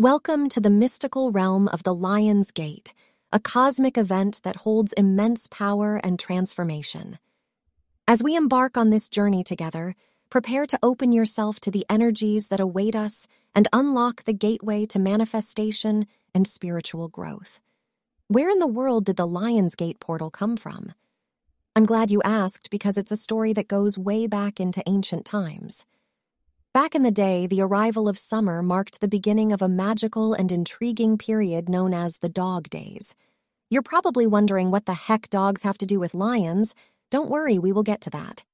Welcome to the mystical realm of the Lion's Gate, a cosmic event that holds immense power and transformation. As we embark on this journey together, prepare to open yourself to the energies that await us and unlock the gateway to manifestation and spiritual growth. Where in the world did the Lion's Gate portal come from? I'm glad you asked because it's a story that goes way back into ancient times. Back in the day, the arrival of summer marked the beginning of a magical and intriguing period known as the Dog Days. You're probably wondering what the heck dogs have to do with lions. Don't worry, we will get to that.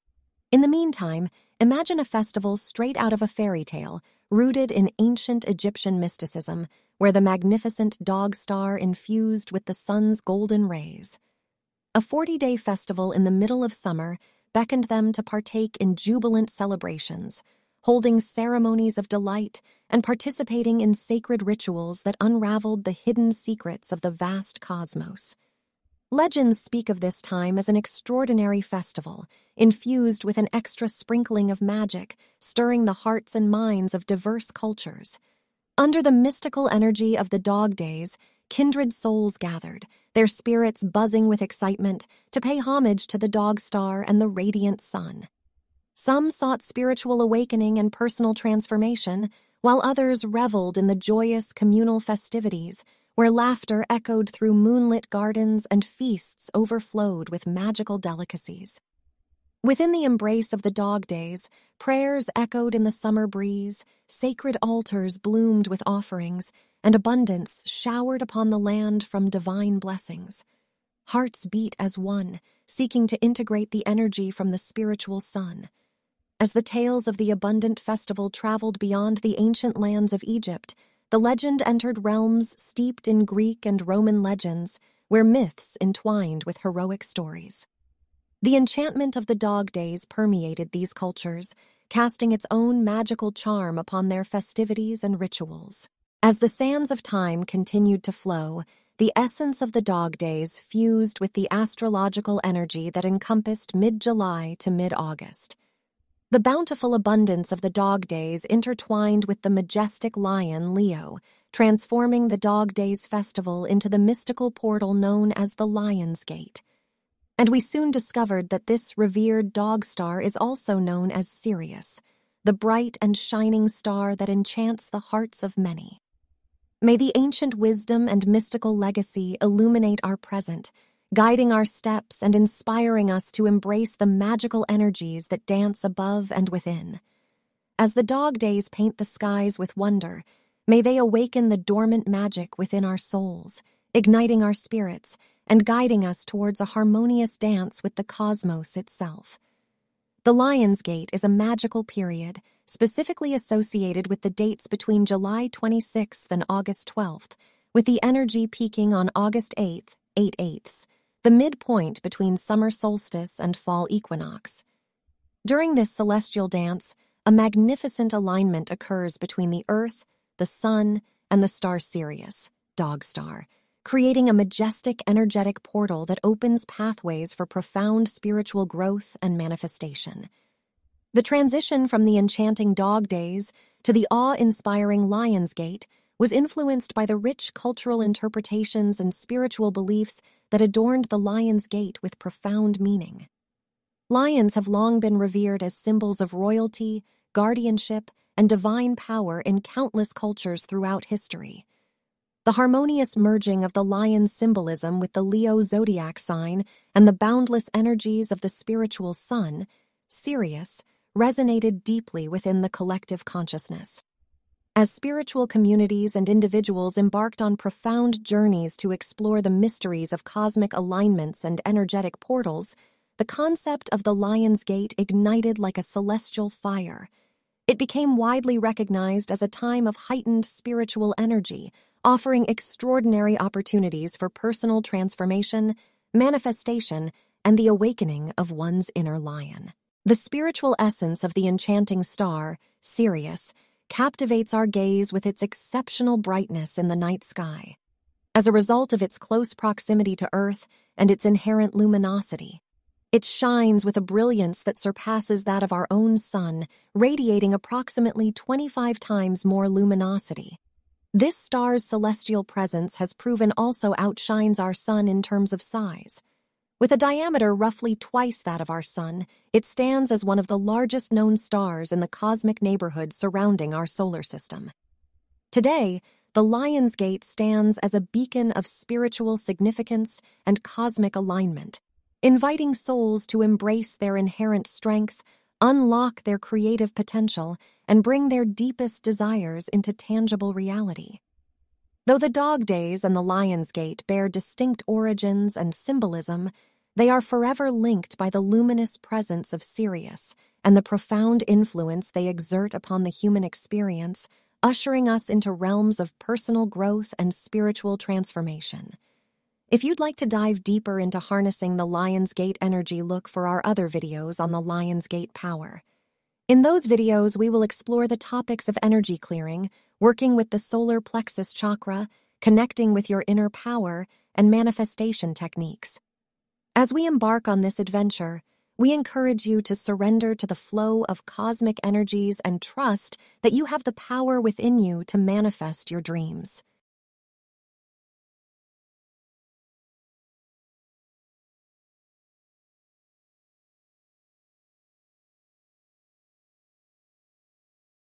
In the meantime, imagine a festival straight out of a fairy tale, rooted in ancient Egyptian mysticism, where the magnificent dog star infused with the sun's golden rays. A 40 day festival in the middle of summer beckoned them to partake in jubilant celebrations holding ceremonies of delight and participating in sacred rituals that unraveled the hidden secrets of the vast cosmos. Legends speak of this time as an extraordinary festival, infused with an extra sprinkling of magic, stirring the hearts and minds of diverse cultures. Under the mystical energy of the dog days, kindred souls gathered, their spirits buzzing with excitement, to pay homage to the dog star and the radiant sun. Some sought spiritual awakening and personal transformation, while others reveled in the joyous communal festivities where laughter echoed through moonlit gardens and feasts overflowed with magical delicacies. Within the embrace of the dog days, prayers echoed in the summer breeze, sacred altars bloomed with offerings, and abundance showered upon the land from divine blessings. Hearts beat as one, seeking to integrate the energy from the spiritual sun. As the tales of the abundant festival traveled beyond the ancient lands of Egypt, the legend entered realms steeped in Greek and Roman legends, where myths entwined with heroic stories. The enchantment of the dog days permeated these cultures, casting its own magical charm upon their festivities and rituals. As the sands of time continued to flow, the essence of the dog days fused with the astrological energy that encompassed mid July to mid August. The bountiful abundance of the dog days intertwined with the majestic lion, Leo, transforming the Dog Days festival into the mystical portal known as the Lion's Gate. And we soon discovered that this revered dog star is also known as Sirius, the bright and shining star that enchants the hearts of many. May the ancient wisdom and mystical legacy illuminate our present guiding our steps and inspiring us to embrace the magical energies that dance above and within. As the dog days paint the skies with wonder, may they awaken the dormant magic within our souls, igniting our spirits and guiding us towards a harmonious dance with the cosmos itself. The Lion's Gate is a magical period specifically associated with the dates between July 26th and August 12th, with the energy peaking on August 8th, 8 eighths, the midpoint between summer solstice and fall equinox. During this celestial dance, a magnificent alignment occurs between the Earth, the Sun, and the star Sirius, Dog Star, creating a majestic energetic portal that opens pathways for profound spiritual growth and manifestation. The transition from the enchanting dog days to the awe inspiring Lion's Gate was influenced by the rich cultural interpretations and spiritual beliefs that adorned the Lion's Gate with profound meaning. Lions have long been revered as symbols of royalty, guardianship, and divine power in countless cultures throughout history. The harmonious merging of the lion's symbolism with the Leo zodiac sign and the boundless energies of the spiritual sun, Sirius, resonated deeply within the collective consciousness. As spiritual communities and individuals embarked on profound journeys to explore the mysteries of cosmic alignments and energetic portals, the concept of the Lion's Gate ignited like a celestial fire. It became widely recognized as a time of heightened spiritual energy, offering extraordinary opportunities for personal transformation, manifestation, and the awakening of one's inner lion. The spiritual essence of the enchanting star, Sirius, captivates our gaze with its exceptional brightness in the night sky. As a result of its close proximity to Earth and its inherent luminosity, it shines with a brilliance that surpasses that of our own sun, radiating approximately 25 times more luminosity. This star's celestial presence has proven also outshines our sun in terms of size. With a diameter roughly twice that of our sun, it stands as one of the largest known stars in the cosmic neighborhood surrounding our solar system. Today, the Lion's Gate stands as a beacon of spiritual significance and cosmic alignment, inviting souls to embrace their inherent strength, unlock their creative potential, and bring their deepest desires into tangible reality. Though the Dog Days and the Lion's Gate bear distinct origins and symbolism, they are forever linked by the luminous presence of Sirius and the profound influence they exert upon the human experience, ushering us into realms of personal growth and spiritual transformation. If you'd like to dive deeper into harnessing the Lion's Gate energy, look for our other videos on the Lion's Gate power. In those videos, we will explore the topics of energy clearing, working with the solar plexus chakra, connecting with your inner power, and manifestation techniques. As we embark on this adventure, we encourage you to surrender to the flow of cosmic energies and trust that you have the power within you to manifest your dreams.